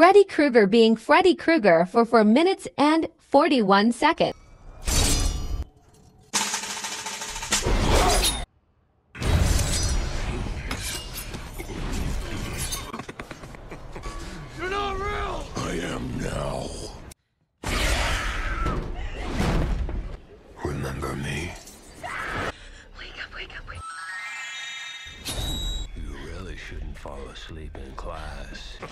Freddy Krueger being Freddy Krueger for 4 minutes and 41 seconds. Fall asleep in class.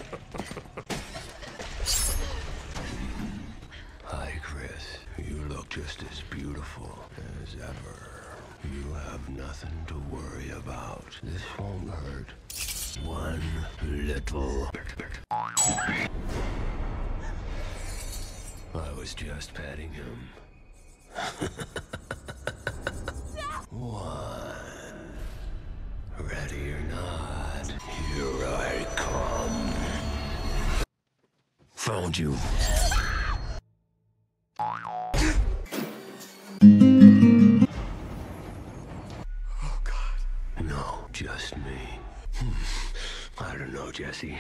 Hi, Chris. You look just as beautiful as ever. You have nothing to worry about. This won't hurt. One little. I was just petting him. you. Oh, God. No, just me. Hmm. I don't know, Jesse.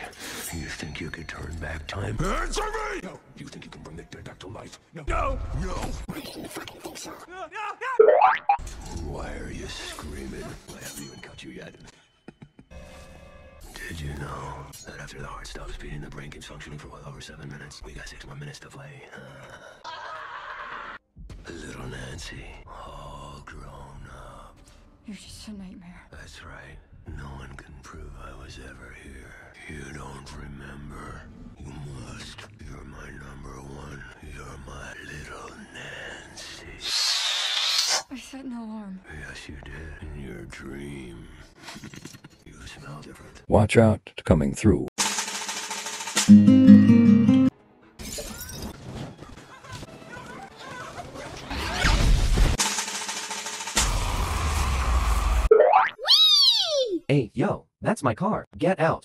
You think you could turn back time? Answer me! No. You think you can bring the dead back to life? No. No. No. I didn't fucking think so. No, no, no. Why are you screaming? I haven't even cut you yet. Did you know that after the heart stops beating, the brain keeps functioning for well over seven minutes? We got six more minutes to play. Uh, little Nancy, all grown up. You're just a nightmare. That's right. No one can prove I was ever here. You don't remember. You must. You're my number one. You're my little Nancy. I set an alarm. Yes, you did. In your dream. smell different. Watch out, coming through. Hey, yo, that's my car. Get out.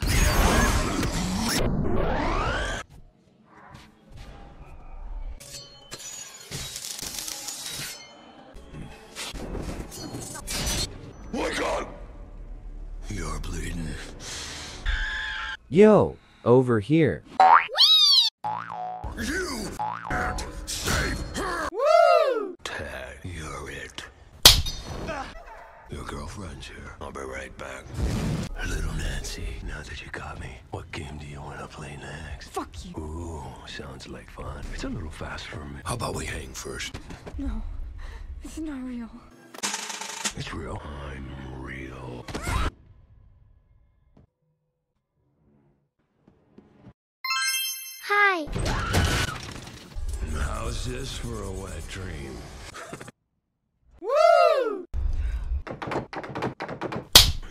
Yo, over here. You can't save her! Woo! Tag, you're it. Your girlfriend's here. I'll be right back. Little Nancy, now that you got me, what game do you want to play next? Fuck you. Ooh, sounds like fun. It's a little fast for me. How about we hang first? No, it's not real. It's real. I'm real. Hi. How's this for a wet dream? Woo!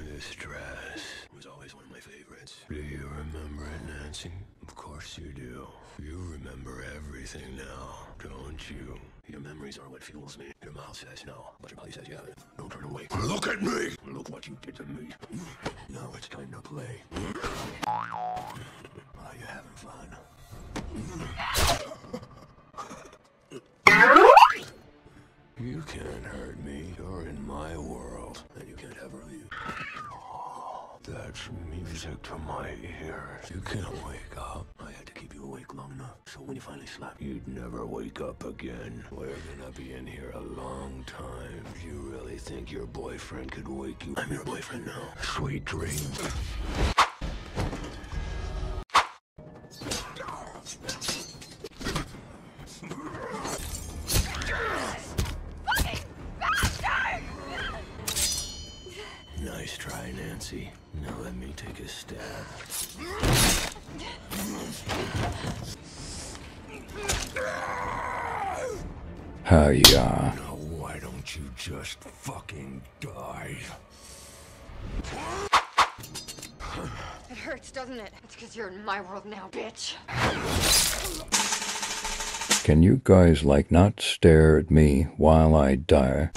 This dress was always one of my favorites. Do you remember it, Nancy? Of course you do. You remember everything now, don't you? Your memories are what fuels me. Your mouth says no, but your body says yeah. Don't turn away. Look at me! Look what you did to me. Now it's time to play. Are you having fun? You can't hurt me. You're in my world, and you can't ever leave. That's music to my ears. You can't wake up. I had to keep you awake long enough, so when you finally slept, you'd never wake up again. We're gonna be in here a long time. You really think your boyfriend could wake you? I'm your boyfriend now. Sweet dreams. Try, Nancy. Now let me take a stab. Hiya. Now why don't you just fucking die? It hurts, doesn't it? It's because you're in my world now, bitch. Can you guys like not stare at me while I die?